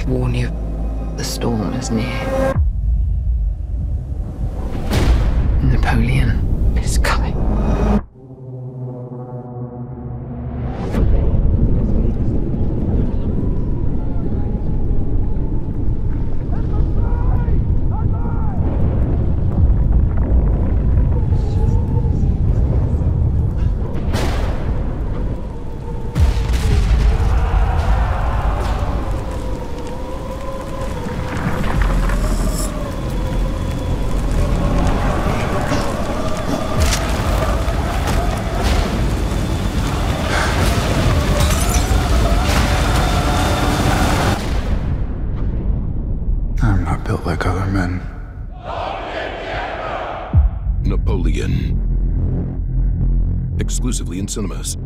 to warn you. The storm is near. Napoleon I'm not built like other men. Napoleon. Exclusively in cinemas.